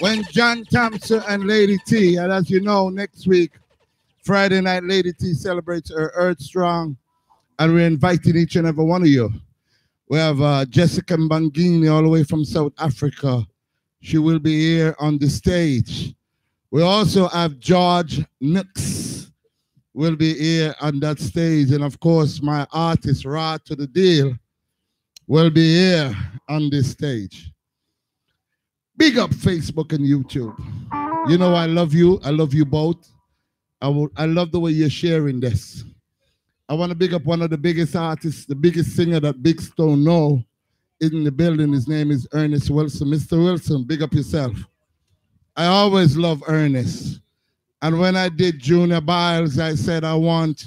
when John Thompson and Lady T, and as you know, next week, Friday night, Lady T celebrates her Earth Strong, and we're inviting each and every one of you. We have uh, Jessica Mbangini all the way from South Africa. She will be here on the stage. We also have George Nix will be here on that stage. And of course, my artist, Ra to the Deal, will be here on this stage. Big up Facebook and YouTube. You know I love you. I love you both. I will, I love the way you're sharing this. I want to big up one of the biggest artists, the biggest singer that Big Stone know in the building. His name is Ernest Wilson. Mr. Wilson, big up yourself. I always love Ernest. And when I did Junior Byles, I said I want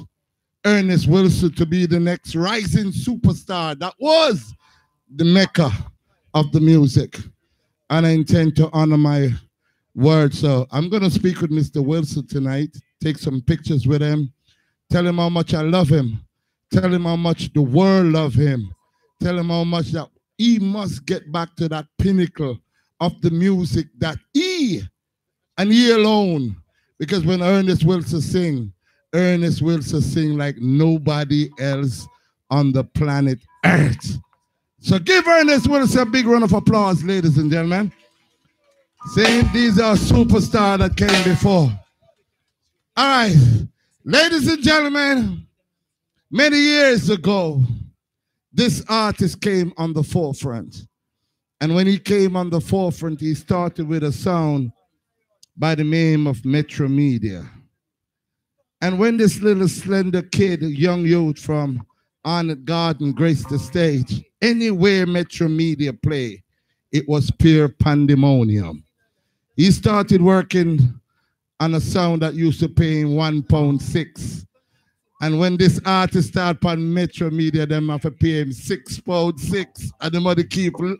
Ernest Wilson to be the next rising superstar. That was the mecca of the music and I intend to honor my word. So I'm going to speak with Mr. Wilson tonight, take some pictures with him, tell him how much I love him, tell him how much the world love him, tell him how much that he must get back to that pinnacle of the music that he and he alone, because when Ernest Wilson sing, Ernest Wilson sing like nobody else on the planet Earth. So give Ernest Wilson a big round of applause, ladies and gentlemen. Saying these are superstars that came before. All right, ladies and gentlemen, many years ago, this artist came on the forefront. And when he came on the forefront, he started with a sound by the name of Metromedia. And when this little slender kid, young youth from Honored Garden graced the stage, anywhere Metromedia play, it was pure pandemonium. He started working on a sound that used to pay him one pound six. And when this artist started on Metromedia, them have to pay him six pound six. And the money people.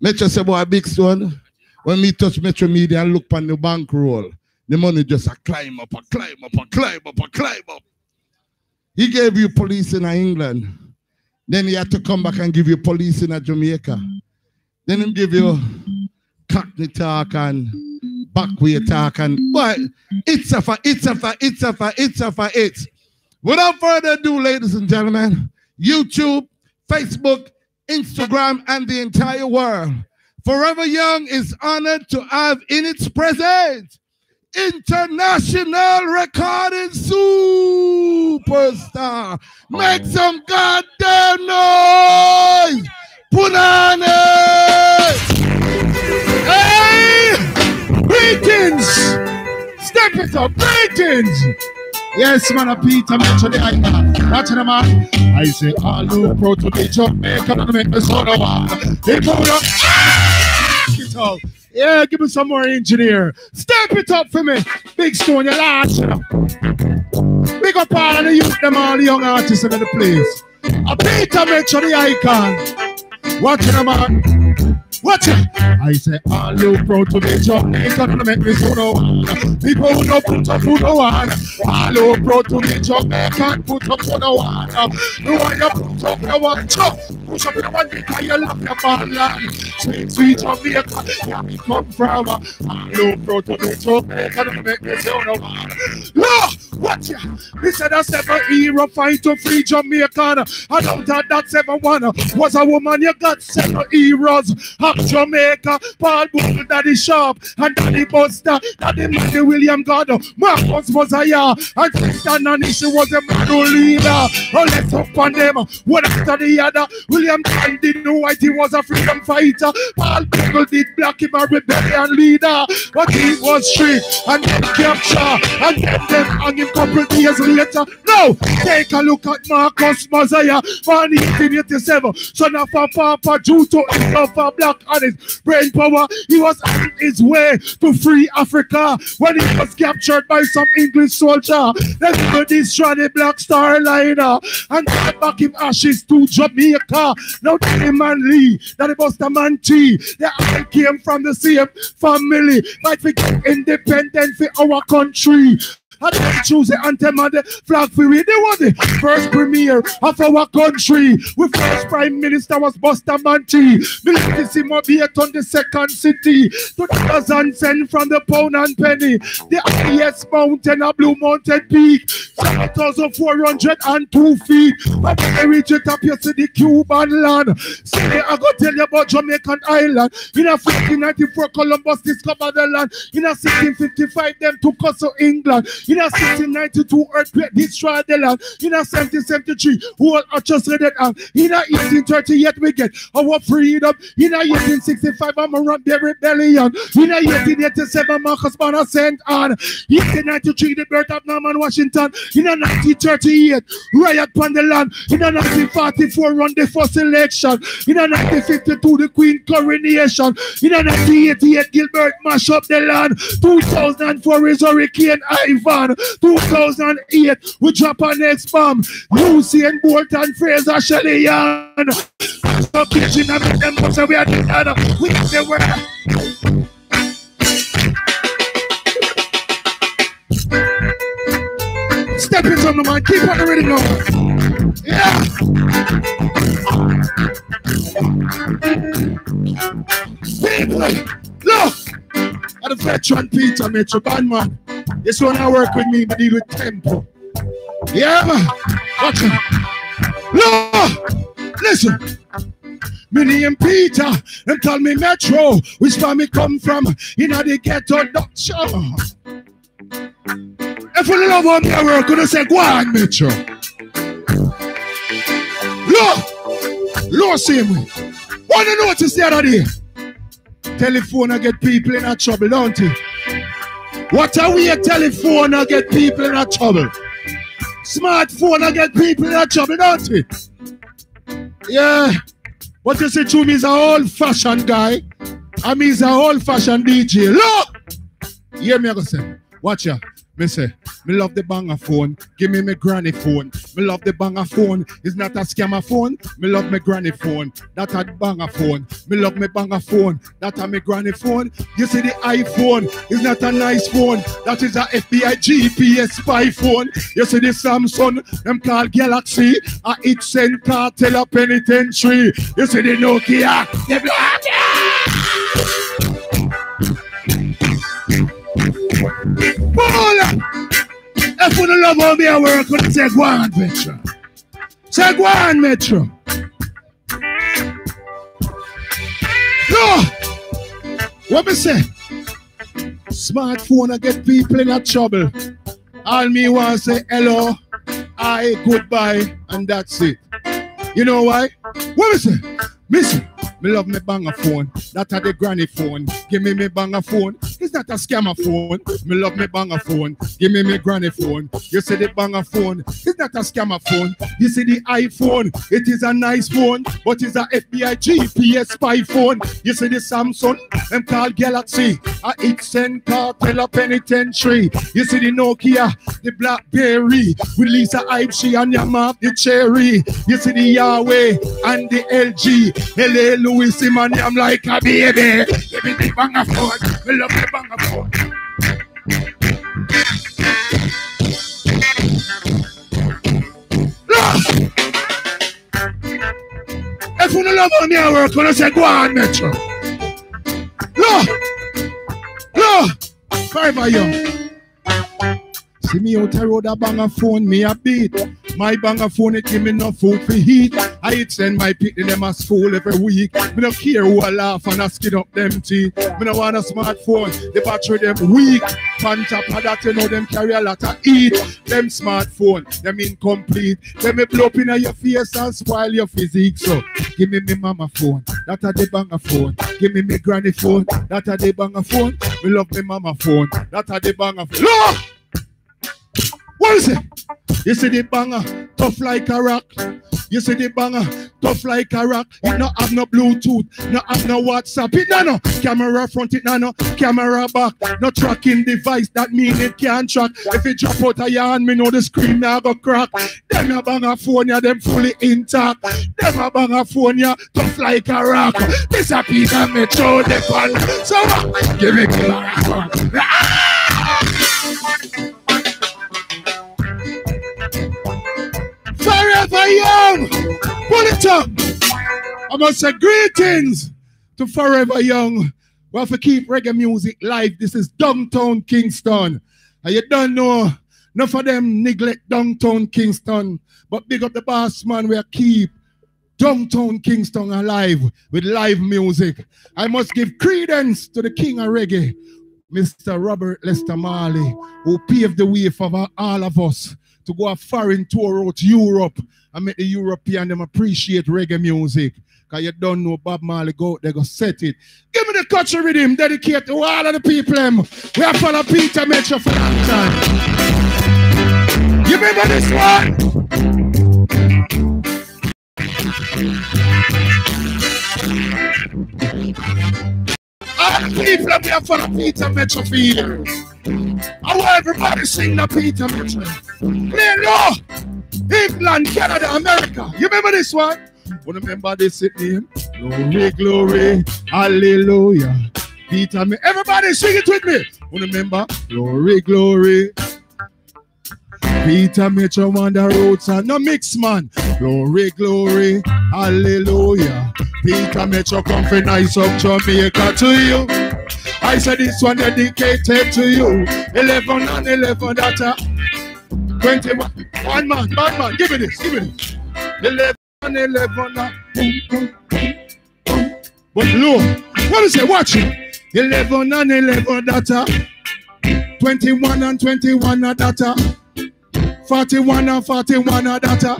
Metro said, boy, a big son. When me touch Metromedia and look on the bankroll, the money just a climb up, a climb up, a climb up, a climb up. He gave you police in England. Then he had to come back and give you police in Jamaica. Then he give you cockney talk and backway talk and but it's a for it's a for it's a for it's a for it's. Without further ado, ladies and gentlemen, YouTube, Facebook, Instagram, and the entire world. Forever Young is honored to have in its presence international recording superstar. Make oh. some goddamn noise! Put on it! Hey! Greetings! Step it up, greetings! Yes, man, Peter mentioned the icon. Watch them, man. I say, all you pro to be Jamaica and make me sound of one. They come up. Ah! It out. Yeah, give me some more engineer. Step it up for me. Big Stone, you large. Big up all the youth, them all the young artists in the place. A Peter mentioned the icon. Watch them, man. Watch it. I say, all you proud to be Jamaican and make me so no. People who don't put up for no one. All you proud to be Jamaican, put up for no one. No one you put up no one. Chop. Push up your one because you love your man land. Sweet, sweet Jamaica, where me come from. All you proud to be Jamaican and make me so no. Look, watch ya. Me said a seven hero fight to free Jamaican. I don't thought that seven one was a woman. You got seven heroes of Jamaica. Paul Bogle, Daddy Sharpe, and Daddy Buster, Daddy Matthew William God, Marcus Mosiah, and Sister Nanishi was a man leader. Oh, let's up on them, one after the other. William John didn't know why he was a freedom fighter. Paul Bogle did black him a rebellion leader, but he was free and then capture, and then them hang him couple days later. No, take a look at Marcus Mosiah, born 1887, son of a Papa Juto, of a black and his brain power. He was on his way to free Africa when he was captured by some English soldier. Then he destroy the Black Star Liner and got back him ashes to Jamaica. Now Danny Man Lee, Danny Buster Man T, they all came from the same family. Might we get independent for our country. And then choose the anthem and the flag for we. They want the first premier of our country. We first prime minister was Bustamante. Militissimo be on the second city. To dozen sent from the pound and penny. The highest mountain, a blue mountain peak. 7,402 feet. When they reach the top, you see the Cuban land. See, I go tell you about Jamaican Island. In a 1594, Columbus discovered the land. In a 1655, them took us to England. In a 1692, earthquake destroyed the land. In a 1773, whole read it out. In a 1838, we get our freedom. In a 1865, I'm around the rebellion. In a 1887, Marcus Bonner sent on. 1893, the birth of Norman Washington. In a 1938, riot on the land. In a 1944, run the first election. In a 1952, the Queen coronation. In a 1988, Gilbert mash up the land. 2004 is Hurricane Ivan. 2008, we drop our next bomb. Usain Bolt and Fraser Shelley Young. Stop kitchen and make them bust away at the other. We the world. Step in on the man, keep on the rhythm. Look at the veteran Peter Mitchell, band man. This one I work with me, but deal with tempo. Yeah, man. Watch him. Look, listen. Me name Peter, them call me Metro. Which where me come from? In the ghetto, Dutch. If you love me, I work, gonna say, go on, Metro. Look, Lord, same way. Wanna notice the other day? Telephone I get people in a trouble, don't it? What are we a telephone I get people in a trouble? Smartphone I get people in a trouble, don't it? Yeah. What you say to me is an old fashioned guy. I mean, he's an old fashioned DJ. Look! Hear me, I go say. Watch ya. Me say, me love the banger phone. Give me my granny phone. Me love the banger phone. It's not a scammer phone. Me love my granny phone. That a banger phone. Me love my banger phone. That a my granny phone. You see the iPhone is not a nice phone. That is a FBI GPS spy phone. You see the Samsung, them called Galaxy. A it send cartel penitentiary. You see the Nokia, the Paul! If you don't love how me I work, you say go on, Metro. Say go on, Metro. No! What me say? Smartphone I get people in a trouble. All me want say hello, I, goodbye, and that's it. You know why? What me say? Miss, me love me banger phone. That a the granny phone. Give me me banger phone. It's not a scammer phone. Me love me banger phone. Give me me granny phone. You see the banger phone. It's not a scammer phone. You see the iPhone. It is a nice phone, but it's a FBI GPS spy phone. You see the Samsung. Them called Galaxy. A it send cartel a penitentiary. You see the Nokia, the Blackberry. With Lisa Ipsy and your mouth the cherry. You see the Huawei and the LG. LA Louis man, I'm like a baby. Give me the banger phone. We love the banger phone. Look! If you don't love me, I work when I say go on, Metro. Look! Look! Five of you. See me out the road a banger phone, me a beat. My banger phone it give me no food for heat. I eat send my in them a school every week. Me no care who a laugh and a skin up them teeth. Me no want a smartphone, the battery them weak. On top of that, you know them carry a lot of heat. Them smartphone, them incomplete. Them me blow up in your face and spoil your physique. So give me me mama phone, that a the banger phone. Give me me granny phone, that a the banger phone. Me love me mama phone, that a the banger phone. What is it? You see the banger, tough like a rock. You see the banger, tough like a rock. It no have no Bluetooth, no have no WhatsApp. It no no camera front, it no no camera back. No tracking device, that mean it can't track. If it drop out of your hand, me know the screen now go crack. Them a banger phone, yeah, them fully intact. Them a banger phone, yeah, tough like a rock. This a piece of me throw the pan. So uh, give me the Shut up! I must say greetings to Forever Young. We to keep reggae music live. This is downtown Kingston. And you don't know, enough of them neglect downtown Kingston. But big up the boss man, we keep downtown Kingston alive with live music. I must give credence to the king of reggae, Mr. Robert Nesta Marley, who paved the way for all of us to go a foreign tour out Europe and make the European them appreciate reggae music. Cause you don't know Bob Marley go they go set it. Give me the culture rhythm dedicate to all of the people them. We are follow Peter Metro for a long time. You remember this one? All the people up here for the Peter Metro feeling. I want everybody sing the Peter Metro. Play low. England, Canada, America. You remember this one? Want remember this name? Glory, glory, hallelujah. Peter, me. Everybody sing it with me. Want remember? Glory, glory, Peter Metro on the roads and no mix man. Glory, glory, hallelujah. Peter Metro come for nice up Jamaica to you. I said this one dedicated to you. 11 and 11, that's a 21. One man, bad man, give me this, give me this. 11 and 11, uh, but low. What is it? Watch it. 11 and 11, that's a 21 and 21, that's a 41 and 41 a data.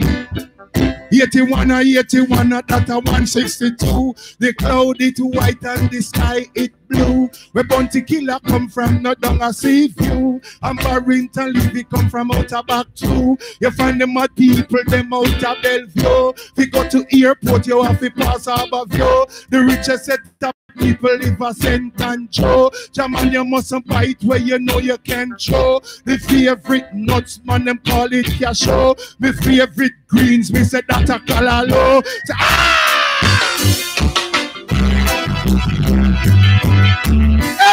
81 and 81 a data. 162. The cloud it white and the sky it blue. Where Bounty Killer come from, not down a sea view. And Barrington Levy come from out of back too. You find them mad people, them out of Bellevue. If you go to airport, you have to pass above you. The richest set up People live a cent and Joe. Jaman, you mustn't bite where you know you can show. The favorite nuts, man, them call it cashew. My favorite greens, me say that a color low. So, ah!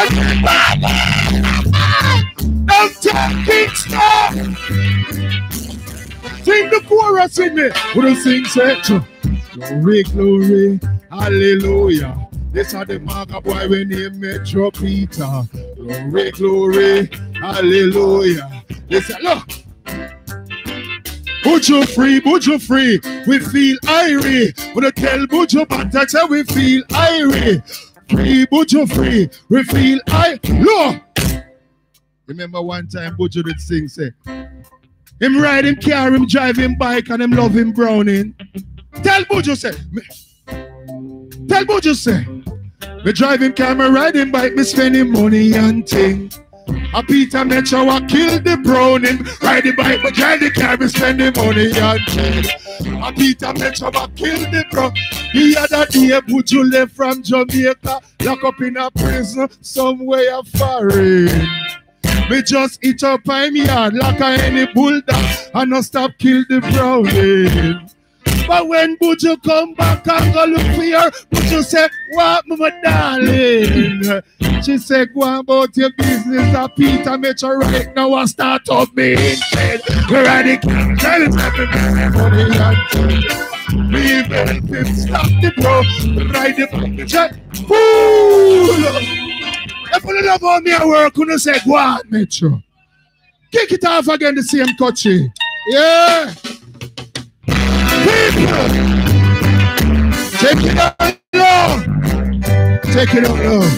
Everybody! I'm talking stuff! Sing the chorus with me. What do sing, say? Glory, glory, hallelujah. This are the maga boy we name Metro Peter. Glory, glory, hallelujah. Listen, look. Buju free, Buju free. We feel irie. When I tell Buju how we feel irie. Free, Buju free. We feel I. Look. Remember one time Buju did sing, say, him ride him car, him drive him bike, and him loving Browning. Tell Buju, say, Tell Buju say, me driving camera, riding bike, me spending money and thing. A Peter Metro, I killed the Browning. Riding bike, but drive the car, me spending money and thing. A Peter Metro, I killed the bro. The other day, Buju left from Jamaica, lock up in a prison somewhere foreign. Me just eat up my yard like a any bulldog and not stop kill the Browning. But when Buju come back and go look for her, Buju say, what, my darling? She said, go about your business. A Peter Metro right now and start up me instead. We're money and Me even him stop the bro. Ride the. Check. Fool. If you love on me at work, you say, go on, Metro. Kick it off again, the same country. Yeah. People, take it out low. Take it out low.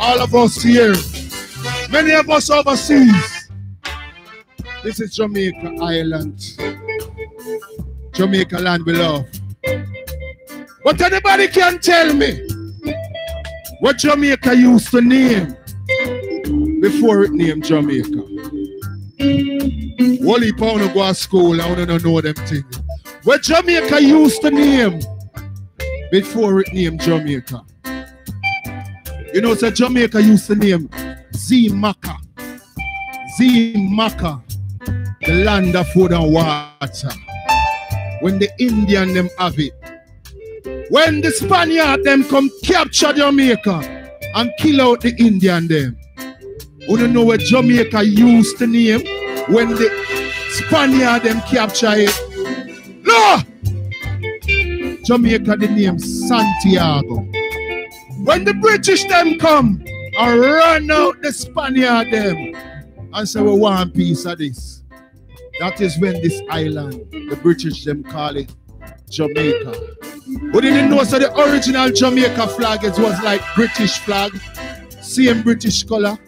All of us here, many of us overseas. This is Jamaica Island. Jamaica land we love. But anybody can tell me what Jamaica used to name before it named Jamaica. Wally Pound go to school, I to know them things. What Jamaica used to name before it named Jamaica. You know, so Jamaica used to name Zimaka. Zimaka, the land of food and water. When the Indian them have it. When the Spaniard them come capture Jamaica and kill out the Indian them. You don't know what Jamaica used to name when the Spaniard them capture it. No! Jamaica the name Santiago. When the British them come and run out the Spaniard them and say we want piece of this. That is when this island, the British them call it Jamaica. But didn't know so the original Jamaica flag it was like British flag, same British color.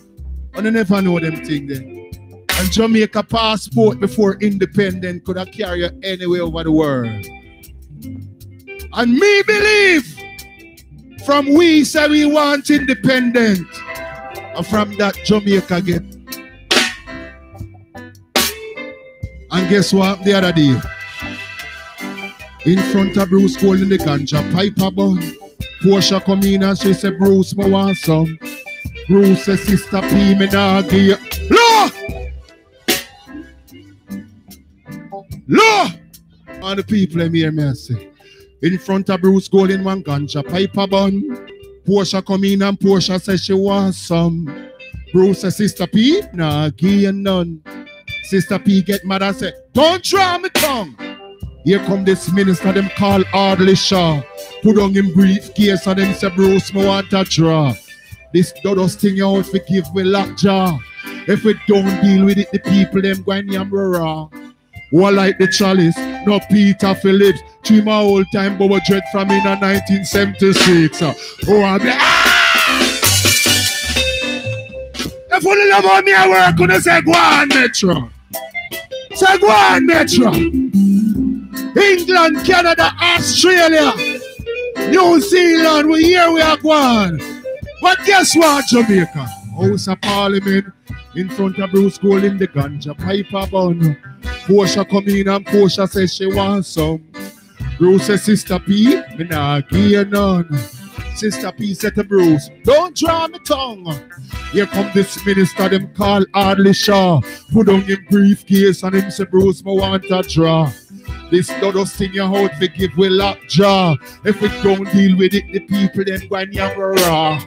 And I never know them thing then. And Jamaica passport before independent could have carry you anywhere over the world. And me believe from we say we want independent. And from that Jamaica get. And guess what the other day? In front of Bruce Golding the ganja pipe bun. Portia come in and she said, Bruce, me want some. Bruce said, Sister P, me give. Law! Law! All the people them hear me say. In front of Bruce Golding one ganja pipe bun. Portia come in and Portia says she wants some. Bruce said, Sister P, nah give none. Sister P get mad and say, Don't try me tongue. Here come this minister, them call Audley Shaw. Put on him briefcase and them say, Bruce, me want to draw. This dodos thing out for give me lockjaw. If we don't deal with it, the people them going yam raw. What like the chalice, no Peter Phillips. To my old time Bobo Dread from in 1976. Oh, I'm like, ah! If you love on me, I work on, Metro. Say go on, Metro. England, Canada, Australia, New Zealand, we here we are going. But guess what, Jamaica? House of Parliament in front of Bruce Golding, the ganja piper bun. Portia come in and Portia says she wants some. Bruce says, Sister P, me nah give none. Sister P said to Bruce, don't draw me tongue. Here come this minister, them call Audley Shaw. Put on him briefcase and him say, Bruce, me want a draw. This dodos thing you out to give we. If we don't deal with it, the people them going raw.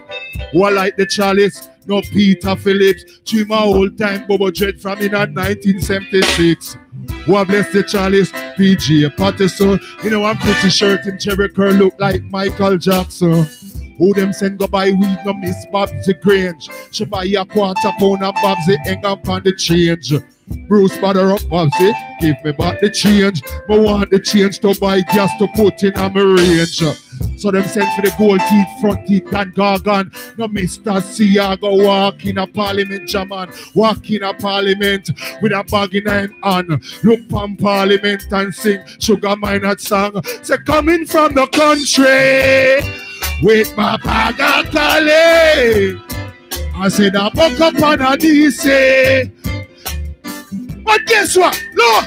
What like the chalice? No Peter Phillips. To my old time Bobo Dread from in 1976. What bless the chalice? PJ Patterson. You know I'm pretty sure Tim Jericho look like Michael Jackson. Who them send go buy weed no miss Babsy Grange. She buy a quarter pound of Babsy hang up on the change. Bruce batter up Babsy, give me back the change. I want the change to buy gas to put in a range. So them send for the gold teeth, front teeth, and gargan. No Mr. Seaga walk in a parliament, Jaman. Walk in a parliament with a bag in hand hand. Look parliament and sing Sugar Minot song. Say coming from the country with my bag of. I said I buck up on a DC. But guess what? Look.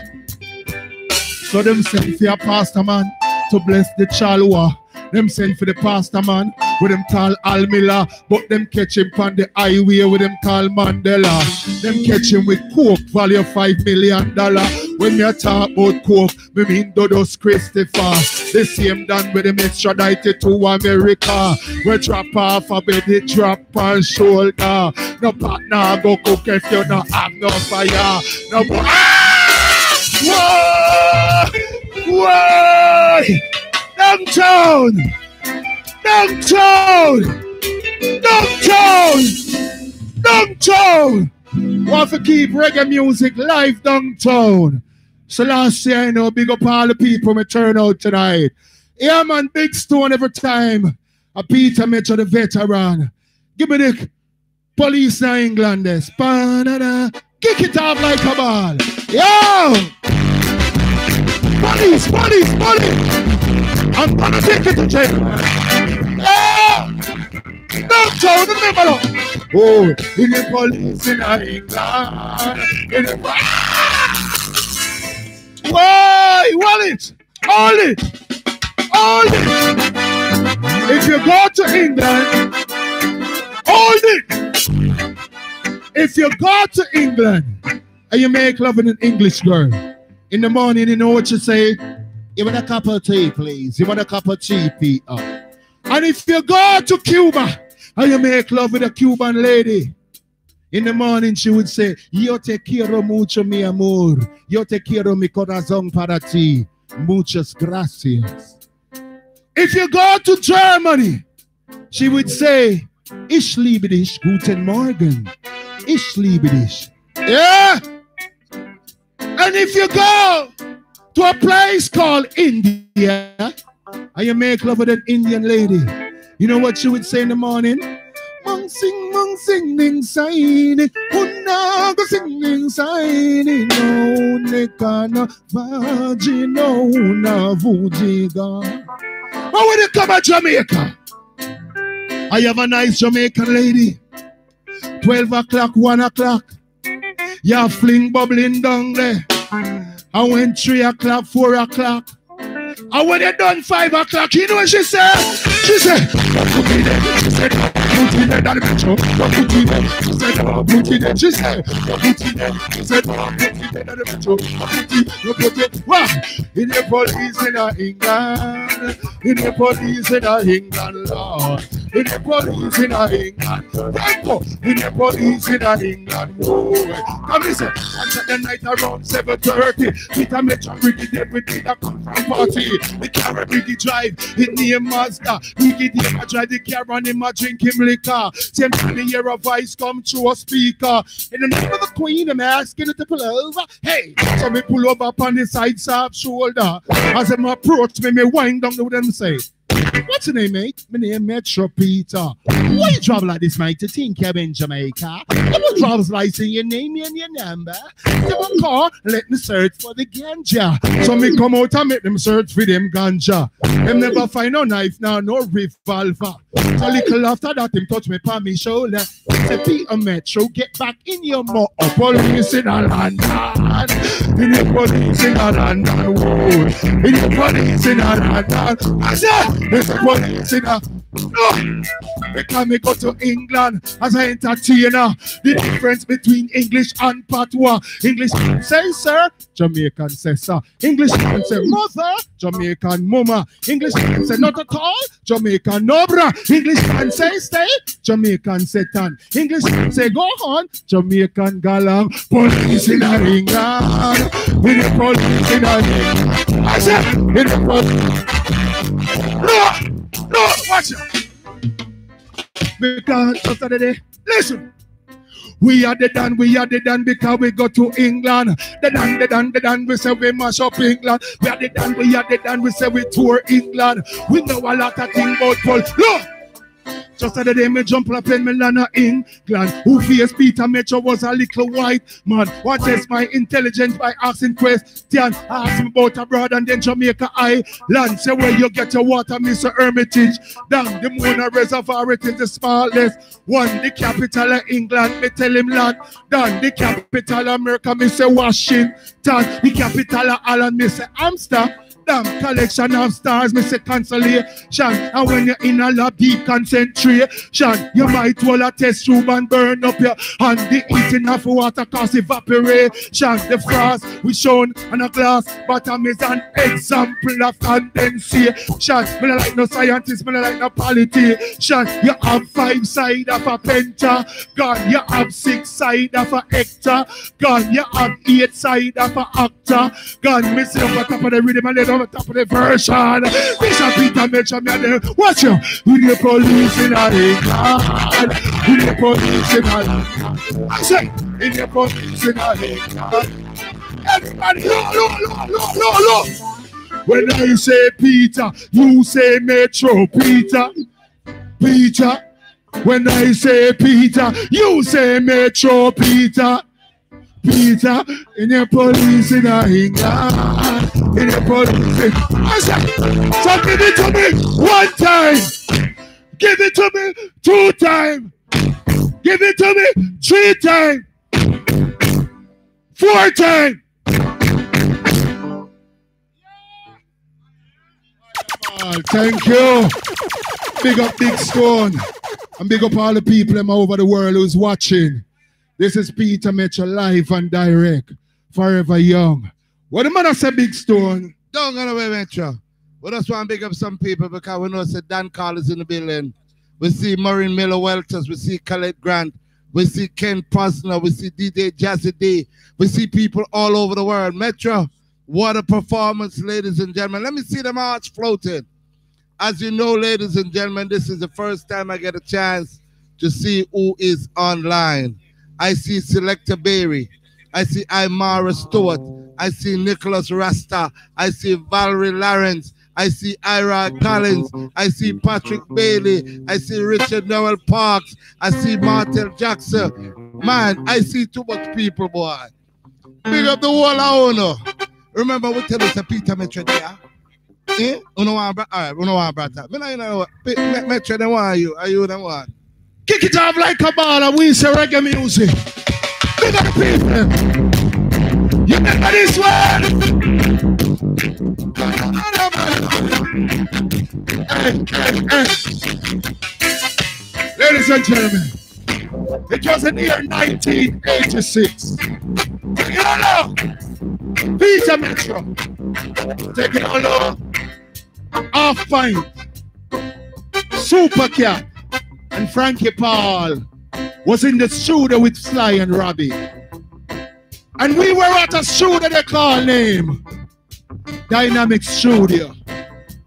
So them for a pastor man to bless the child chalwa. Them send for the pastor man with them call Al Miller, but them catch him on the highway with them call Mandela. Them catch him with coke, value five million dollar. When me talk about coke, me mean Dudus Christopher. The same done with them extradited to America. We drop off a bed, they drop on shoulder. No partner go cook if you not have no fire. No ah! Whoa! Whoa! Downtown! Downtown! Downtown! Downtown! Want to keep reggae music live downtown. So last year, I know, big up all the people me turn out tonight. Yeah, man, big stone every time. A Peter Mitchell, the veteran. Give me the police in England. Eh? This. Kick it off like a ball. Yo! Police, police, police! I'm gonna take it to jail. Yeah! Downtown, remember. Oh, in the police in England. In the... Why? Wallet! Hold it! Hold it! If you go to England, hold it! If you go to England and you make love with an English girl, in the morning, you know what you say? You want a mm. cup of tea, please? You want a cup of tea, Peter? And if you go to Cuba and you make love with a Cuban lady, in the morning she would say, Yo te quiero mucho, mi amor. Yo te quiero mi corazón para ti. Muchas gracias. If you go to Germany, she would say, Ich liebe dich, guten Morgen. Ich liebe dich. Yeah. And if you go to a place called India and you make love with an Indian lady, you know what she would say in the morning? Mung sing, mung sing, ning saini, una go sing, ning saini, no nekana, vagino, na vujiga. But when you come to Jamaica, I have a nice Jamaican lady. 12 o'clock, 1 o'clock. You fling bubbling down there. I went 3 o'clock, 4 o'clock. And when you done 5 o'clock, you know what she said? She said, In the police in England, in the police in England, Lord. In the police in England, Tempo. In the police in England, oh. Come listen. On Saturday night around 7:30, Peter Metro Brigade with the come from party. The car Brigade drive, it near Mazda. Brigade drive the car and him a drink him liquor. Same time you hear a voice come through a speaker. In the name of the queen, I'm asking it to pull over. Hey, so me pull over upon the side soft shoulder. As them approach me, me wind down to them say. What's your name, mate? My name Metro Peter. Why you travel like this, mate? To think you're in Jamaica. You don't driver's license, your name and your number. Give a call, let me search for the ganja. So me come out and make them search for them ganja. Them never find no knife now, no revolver. So little after that, him touch me on me shoulder. Say, Peter Metro, get back in your mouth. Police in a London. In the police in a London. In the police in a London. I said, in a no. Because me go to England as an entertainer. The difference between English and patois. English say sir, Jamaican say sir. English say mother, Jamaican mama. English say not at all, Jamaican no nobra. English can say stay, Jamaican satan. English say go on, Jamaican galang. Police in England. In the police in England. I said, in the police. No! No, watch it. Because of the listen. We are the done, we are the done because we go to England. The done, the done, the done, we say we mash up England. We are the done, we are the done, we say we tour England. We know a lot of things about Paul. Look! Just the day me jump up in Milana, England. Who face Peter Metro was a little white man. What test my intelligence by asking questions. Ask him about abroad and then Jamaica Island. Say where you get your water, Mr. Hermitage. Down the Mona Reservoir, it is the smallest one. The capital of England, me tell him land. Down the capital of America, me say Washington. The capital of Ireland, me say Amsterdam damn collection of stars, me say consolation. And when you're in a lab concentration, you might well a test tube and burn up your hand. The eating of water cause evaporation. The frost we shown on a glass bottom is an example of condensation. Me not like no scientist, me not like no politician. You have five side of a pentagon. You have six side of a hectare. Gun, you have eight side of a actor. Gun, me sit up on top of the rhythm and let on top of the version. Bishop Peter mentioned me there. Watch you. We the police in England. We the police in England. I say, in the police in England. Everybody, look, look, look, look, look. When I say Peter, you say Metro Peter. Peter. When I say Peter, you say Metro Peter. Peter, in your police in England, in your police. I said, so give it to me one time, give it to me two times, give it to me three times, four times. Oh, ah, thank you. Big up Big Stone. And big up all the people over the world who's watching. This is Peter Metro live and direct, forever young. What the man say, Big Stone? Don't go away, Metro. We just want to big up some people because we know that Dan Carl in the building. We see Maureen Miller Welters, we see Khaled Grant, we see Ken Posner, we see DJ Jazzy D, we see people all over the world. Metro, what a performance, ladies and gentlemen. Let me see them arch floating. As you know, ladies and gentlemen, this is the first time I get a chance to see who is online. I see Selector Berry. I see Imara Stewart. I see Nicholas Rasta. I see Valerie Lawrence. I see Ira Collins. I see Patrick Bailey. I see Richard Noel Parks. I see Martel Jackson. Man, I see too much people, boy. Big up the wall of owner. Remember, we tell us a Peter Metro there. Eh? Uno want, all right, uno want brother. Me not know what. Metro, they want you. Are you the one? Kick it off like a ball and we say reggae music. Big up people. You remember this one? Ladies and gentlemen, it was in the year 1986. Take it all out. Peter Metro. Take it all out. Half pint. Super Cat and Frankie Paul was in the studio with Sly and Robbie. And we were at a studio they call name Dynamic Studio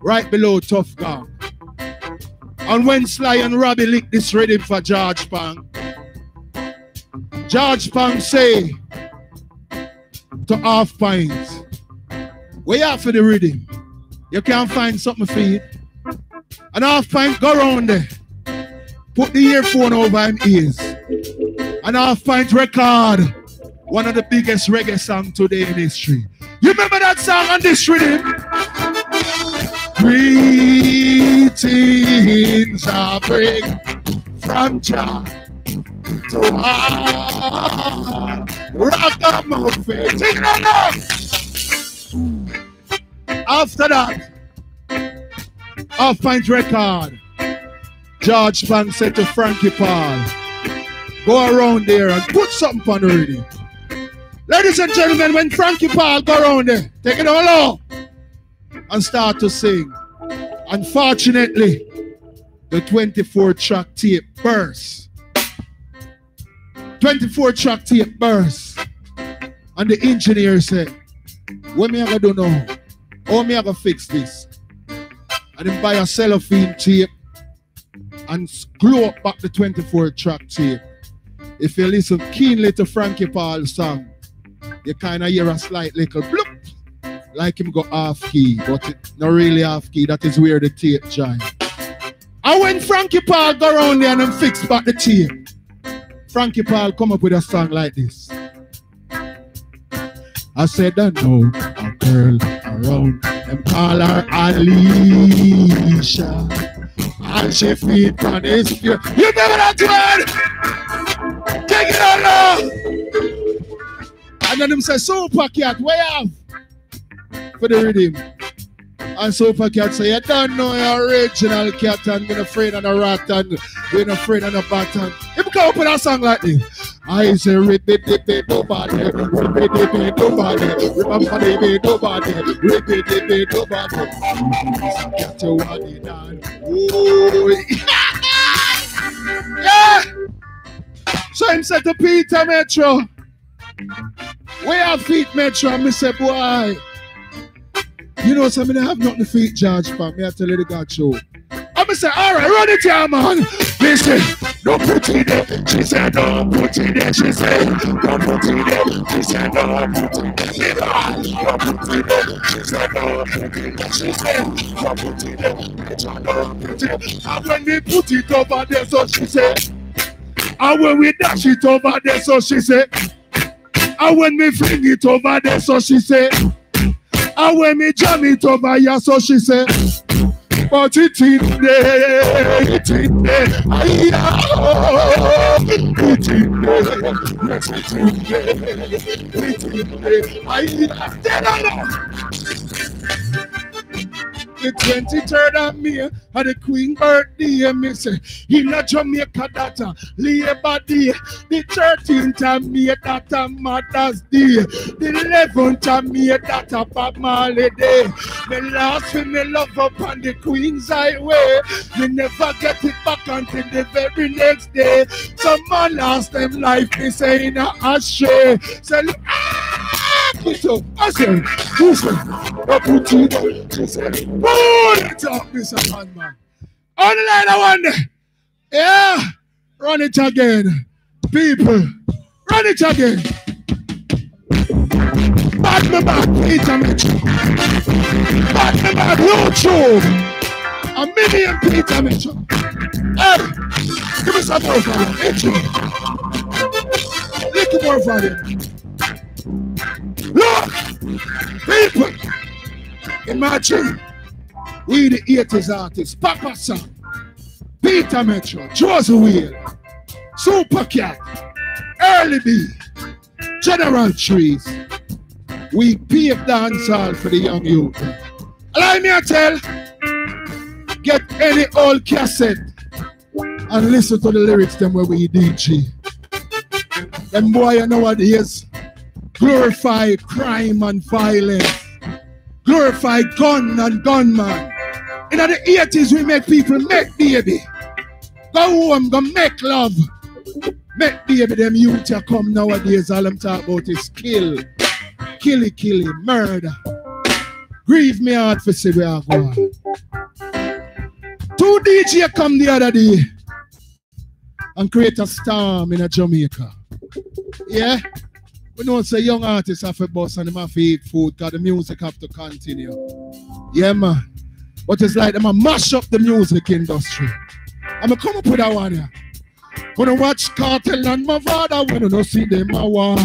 right below Tuff Gong. And when Sly and Robbie licked this rhythm for George Phang, George Phang say to half pints, way out for the rhythm. You can't find something for it. And half pint go around there. Put the earphone over him ears. And I'll find record. One of the biggest reggae songs today in history. You remember that song on this rhythm? Greetings I bring from John to Ragamuffin. Take it After that, Half Pint Record, George Phang said to Frankie Paul, go around there and put something on the radio. Ladies and gentlemen, when Frankie Paul go around there, take it all off and start to sing. Unfortunately, the 24 track tape burst. 24 track tape burst. And the engineer said, What me I gonna do now? How me I gonna fix this? And then buy a cellophane tape and glue up back the 24 track tape. If you listen keenly to Frankie Paul's song, you kind of hear a slight little bloop like him go half key, but it not really half key. That is where the tape join. And when Frankie Paul go around there and them fix back the tape, Frankie Paul come up with a song like this. I said I know a girl around them call her Alicia. She feed on his fear. You that word? Take it on now. And then them say, Super Cat, where have? for the rhythm. And Super Cat say, you don't know your original cat and being afraid of the rat and being afraid of the button. If you up with a song like this, I say, rip it, it, nobody, rip it, it, nobody, remember it, nobody, rip it, it, nobody. Cat you want it on. Oh, yeah. So him said to Peter Metro, where are feet Metro? Me say, boy, you know, so I mean, I have nothing to feed George for me. I tell you the God show. Say, all right, run it here, man. Listen, don't put it there. She said, don't put it there. She said, don't put it there. She said, don't put it there. Don't put it there. She said, don't put it there. She said, don't put it there. Don't put it there. And when we put it over there, so she said, and when we dash it over there, so she said, and when we fling it over there, so she said. And when me jam it over here, so she said, but it in there, it in there, it in there, yes, it in there, it in there, I the 23rd of May, and the Queen birthday, me say, in a Jamaica that a Labor Day, the 13th of May, that a Mother's Day, the 11th of May, that a Bob Marley Day. Me last for me love up on the Queen's Highway, me never get it back until the very next day. Some man lost them life, me say in a ashtray, say, ah! up. I said, listen, I put it up. It up, Mr. Handman. On the line, I wonder. Yeah, run it again. People, run it again. Bad me back, Mitchell. Bad me back, YouTube. A million Peter Mitchell. Hey, give me some more you, Mitchell. Little more you. Look, people, imagine we the 80s artists, Papa San, Peter Metro, Josey Wales, Super Cat, Early B, General Trees. We pave dance hall for the young youth. Allow me to tell, get any old cassette and listen to the lyrics them where we DJ. Them boy nowadays glorify crime and violence, glorify gun and gunman. In the 80s, we make people make baby. Go home, go make love. Make baby, them youth you come nowadays, all them talk about is kill. Killy, killy, murder. Grieve me heart for see where I go. Two DJ come the other day and create a storm in a Jamaica. Yeah? We know say young artists have a bus and them have to eat food because the music have to continue. Yeah, man. But it's like I'm going to mash up the music industry. I'm gonna come up with that one here. Gonna watch Kartel and Mavado when I don't see them a war.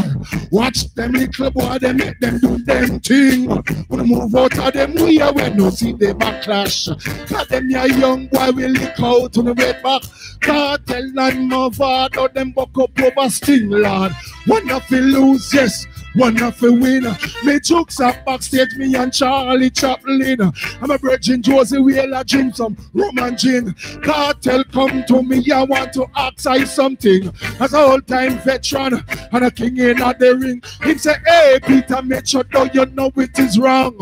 Watch them little boy, they make them do them thing. Gonna move out of them way when no see them a clash. Cause them ya young boy will lick out on the way back. Kartel and Mavado, them buck up over sting, lad. You lose, yes. One of a winner. Me jokes up backstage, me and Charlie Chaplin. I'm a virgin Josey Wales, drink some rum gin. Kartel come to me, I want to ask I something. As a old time veteran and a king in the ring. He say, hey, Peter, sure though you know it is wrong.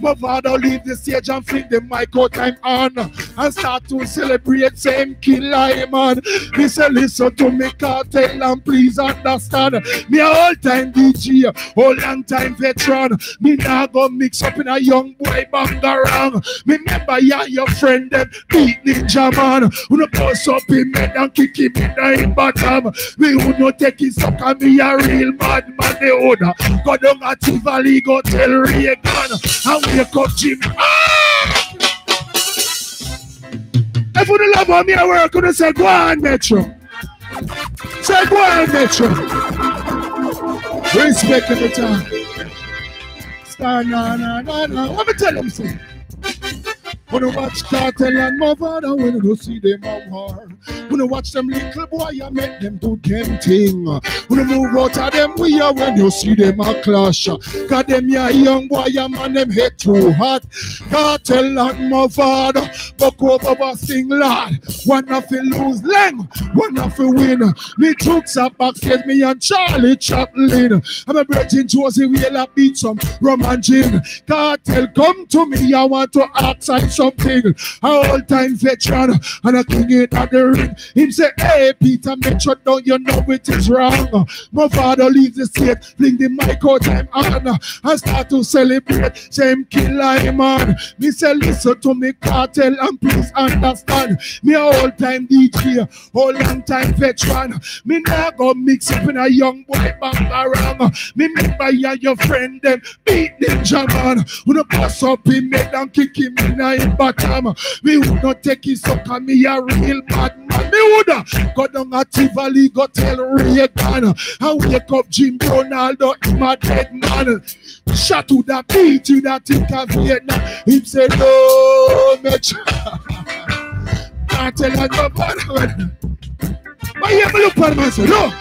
Mavado leave the stage and fling the mic out time on. And start to celebrate same kill I man. He say, listen to me, Kartel, and please understand. Me a old time DJ. Oh, long time veteran. Me now go mix up in a young boy bang around. Me remember ya your friend them beat Ninjaman. Who no bust up him head and kick him in the bottom. Me who no take his sucker me a real mad man the owner. Go down at Tivoli go tell Reagan and wake up Jim. Ah! If you love me, I work on go on Metro. Say go on Metro. Respect every time. Star na na na na. Let me tell them something. When I watch Kartel and when I don't see them on hard. When I watch them little boy, I make them do them thing. When I move out of them, we are when you see them a clash. Cause them ya young boy, a man them head too hot. Kartel and Mavado, buck over a sing lad. One of you lose length, one of you win. Me troops are backstage, me and Charlie Chaplin. I'm a virgin Josey Wales beat some rum and gin. Kartel come to me, I want to ask something. A all time veteran and a king in the ring. Him say, hey Peter, make sure don't you know it is wrong. Mavado leaves the state, fling the mic out time on start to celebrate. Same kill I man. Me say, listen to me, Kartel, and please understand. Me a all time DJ, all long time veteran. Me now go mix up in a young boy bang around. Me remember ya your friend them beat Ninjaman. When a pass up him head and kick him in a bottom. We would not take his sucker, me a real bad man. Me woulda go down a Tivoli, go tell Reagan. And wake up Jim Ronaldo, him a dead man. Shot to the beat in that think of Vietnam. Him say, no, Mitch. I tell you, no, man. But yeah, me look at and say, no.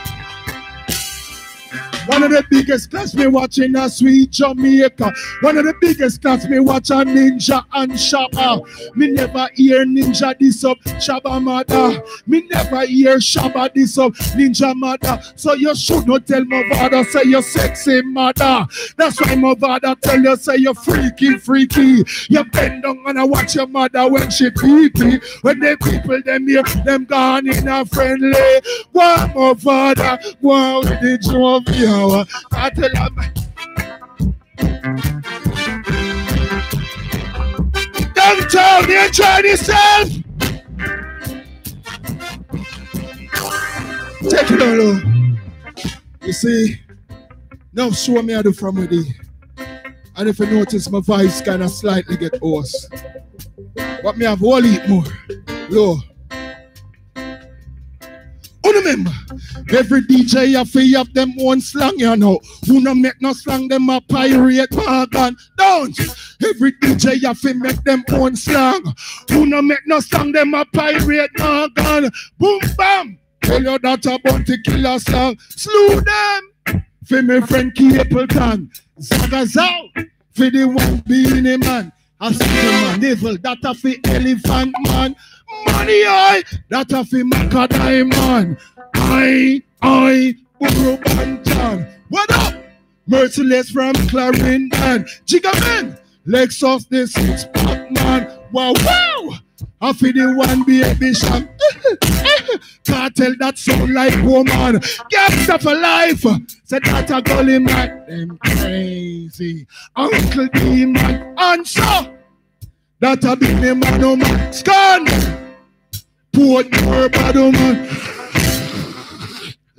One of the biggest class me watching a sweet Jamaica. One of the biggest class me watch a Ninja and Shabba. Me never hear Ninja this up Shabba mother. Me never hear Shabba this up Ninja mother. So you should not tell my father say you're sexy mother. That's why my father tell you say you're freaky freaky. You bend down and I watch your mother when she creepy. When the people them here them gone in a friendly. One my father, wow, the drum now. I tell them. Don't tell me enjoy yourself. Take it all low. You see, now show me how to from with it. And if you notice, my voice kind of slightly get hoarse. But me have all eat more. Low. Remember, every DJ have to have them one slang, you know. Who no make no slang, them a pirate wagon. Don't. Every DJ have to make them one slang. Who no make no slang, them a pirate wagon. Boom, bam. Tell your daughter about the killer song. Slew them. For my friend Capleton. Zagazow. For the one being a man. I see the man evil. That a for elephant man. Money I. That a for Macadam man. I. I. Burro Banton. What up? Merciless from Clarendon. Jigga man. Lexus the six pack man. Wow, wow. I feel the one Baby Cham. Kartel that sound like woman. Gangsta for life. Said that a gully man. Them crazy. Uncle D man. Answer. That a big name man, no man. Scan. Port more bad.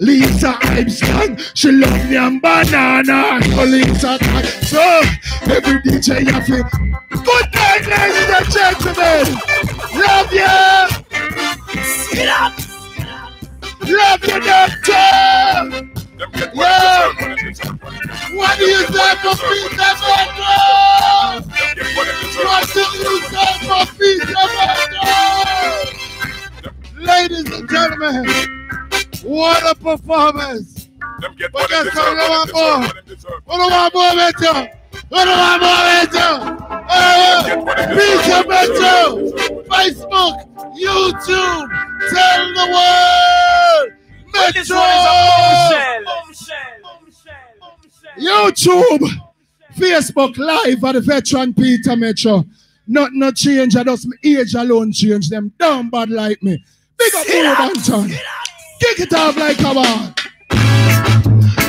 Lisa I Armstrong, she love me and banana. So Lisa, so every DJ you feel good night, ladies and gentlemen. Love you. Sit up. Love doctor. Yeah. What do you say for Peter Metro? What do you say for Peter Metro? Ladies and gentlemen, what a performance! What guess what I want more? What do I want more, Metro? Uh! Facebook, YouTube, tell the world! Metro! YouTube, Facebook Live at the veteran Peter Metro. Not no change, I just age alone change them. Down bad like me. Big up Blue Banton. Kick it off like a man.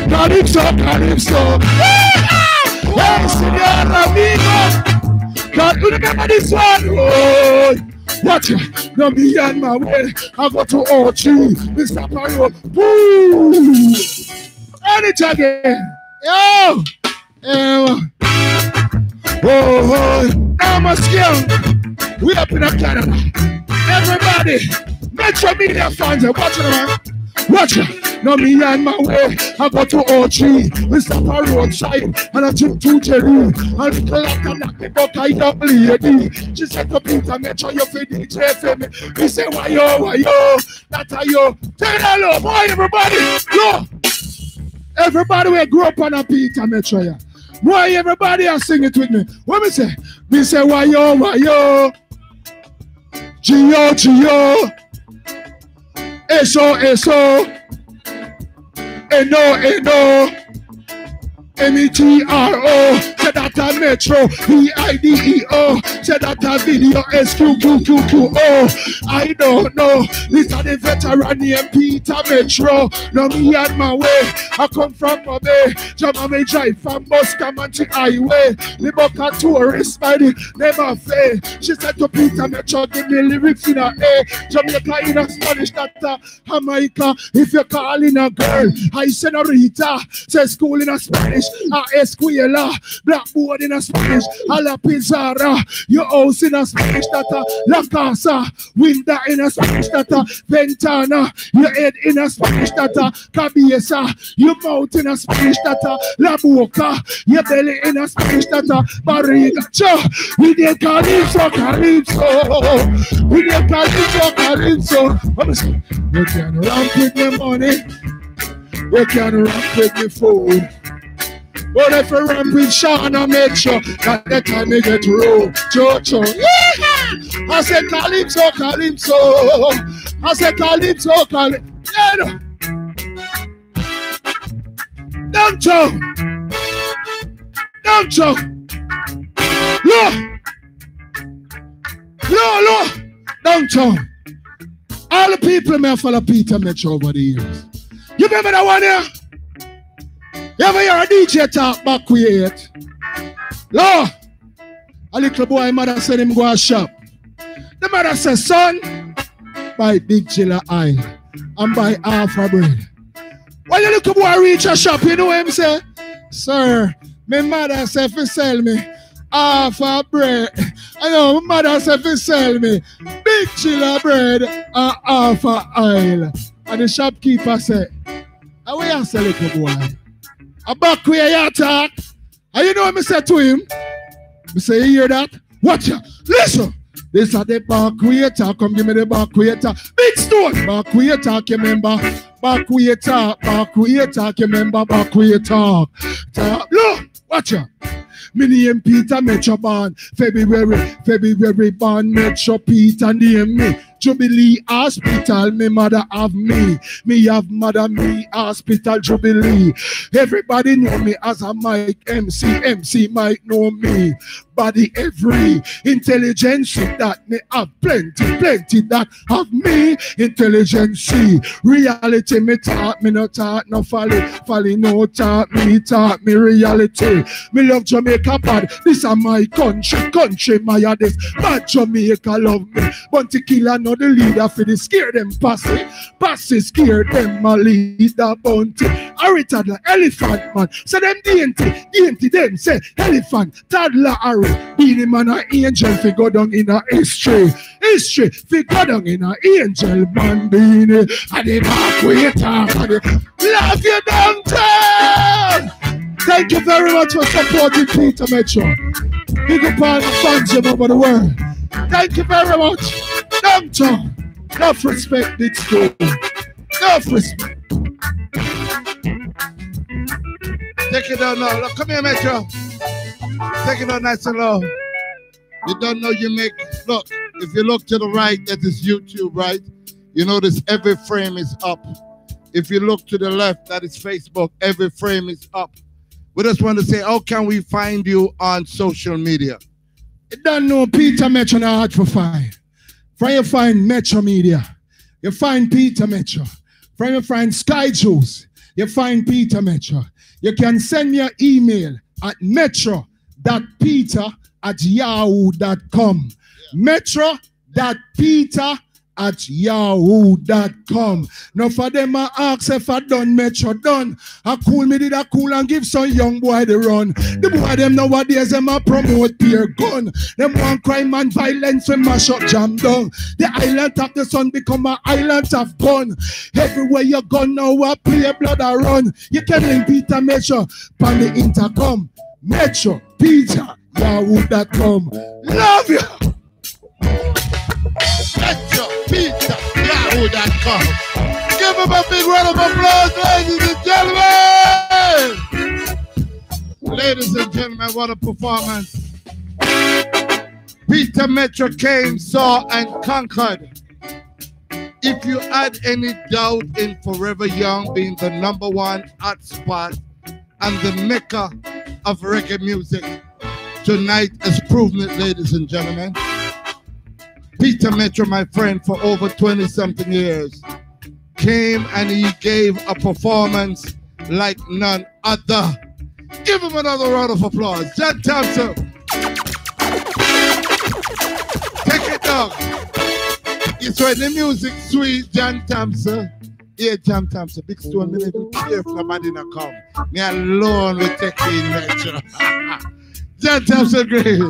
Calypso, Calypso. Hey, Senor Amigo. God, you remember this one? Oh, watch it. No, me and my way. I go to O3. Mr. Paro. Boom. And it again. Yo. Yo. Oh, oh. I'm a skill. We up in Canada. Everybody. Metromedia fans, watch it, man. Watch it. No, me and my way. I go to O3. We stop a roadside and I took to Jerry. And collect a knock me but I double lady. She said to Peter, make sure you feed DJ for me. He say, why yo, why yo? That are yo. Tell hello, boy, everybody. Yo. Everybody we grow up on a Peter Metro. Yeah. Why everybody are sing it with me? What me say? Me say, why yo, why yo? èso èso èno M E T R O. Say that a metro. V-I-D-E-O. Say that a video. S-Q-Q-Q-Q-O. I don't know. This are the veteran named Peter Metro. Now me and my way. I come from my bay. Jama me drive from Bustamante Highway. The book a tourist by the name of Faye. She said to Peter Metro, give me lyrics in a A. Jamaica in a Spanish, that uh, Jamaica. If you're calling a girl, I senorita. Say school in a Spanish. A escuela, blackboard in a Spanish, a la pizarra, your house in a Spanish, that a la casa, window in a Spanish, that a ventana, your head in a Spanish, that a cabeza, your mouth in a Spanish, that a la boca, your belly in a Spanish, that a barriga, cha, we dey calypso, calypso, we dey calypso, calypso. You can run with the money, you can run with the food. But if you run with Sean, I make sure that the time you get roll. Jojo, yeah! I say Calypso, Calypso. I say Calypso, Calypso. Yeah, no. Don't joke. Don't joke. Look. Look, look. Don't joke. All the people may follow Peter Mitch over the years. You remember that one here? You ever hear a DJ talk back with it? Lord, A little boy mother said him go a shop. The mother said, son, buy big chiller oil and buy half a bread. When the little boy reach a shop, you know him say? Sir, my mother said to sell me half a bread. I know my mother said to sell me big chiller bread and half a oil. And the shopkeeper said, we you sell little boy? A back where talk. And you know what I said to him? I say, you hear that? Watch ya. Listen. This are the back waiter. Come give me the back waiter. Big stone. Back you remember? Back waiter. Back you remember? Back. Talk. Look. Watch ya. Me name Peter Metro Born. February, February born Metro Peter name me. Jubilee Hospital, me mother have me. Me have mother me hospital Jubilee. Everybody know me as a Mike MC. MC might know me. Body every intelligence that me have plenty, plenty that have me intelligence. Reality me talk, me no talk, no folly, folly no talk, me talk, me reality. Me love Jamaica bad. This is my country, country my this. Bad Jamaica love me. Bounty Killer no the leader for the scare them passy. Passy scare them my leader bounty. Harry toddler, elephant man. Say them dainty, dainty them say elephant, toddler Harry. Beenie Man a angel fi go down in a history. History fi go down in a angel man Beenie. And the back way talk. Love you downtown. Thank you very much for supporting Peter Metro. Big up all the fans all over the world. Thank you very much. Downtown. Enough respect, big school. Enough respect. Take it down now. Look, come here, Metro. Take it down nice and low. You don't know you make. Look, if you look to the right, that is YouTube, right? You notice every frame is up. If you look to the left, that is Facebook. Every frame is up. We just want to say, how can we find you on social media? You don't know Peter Metro now hard for find. From you find Metromedia. You find Peter Metro. From you find Sky Juice. You find Peter Metro. You can send me an email at metro.peter at yahoo.com. Metro.peter at yahoo.com. Now for them I ask if I done metro done. I cool me did I cool and give some young boy the run. The boy them nowadays them a promote peer gun. Them want crime and violence when mash up jam down. The island of the sun become an island of gun. Everywhere you go now I play blood a run. You can link Peter Metro on the intercom. Metro Peter Yahoo.com. Love you. Metro Peter Yahoo.com. Give him a big round of applause, ladies and gentlemen. Ladies and gentlemen, what a performance. Peter Metro came, saw, and conquered. If you had any doubt in Forever Young being the number one hotspot and the mecca of reggae music, tonight has proven it, ladies and gentlemen. Peter Metro, my friend, for over 20 something years, came and he gave a performance like none other. Give him another round of applause. John Thompson. Take it down. It's when the music sweet, John Thompson. Yeah, John Thompson, big stone, me never care if nobody not come. Me alone take in Metro. John Thompson, great.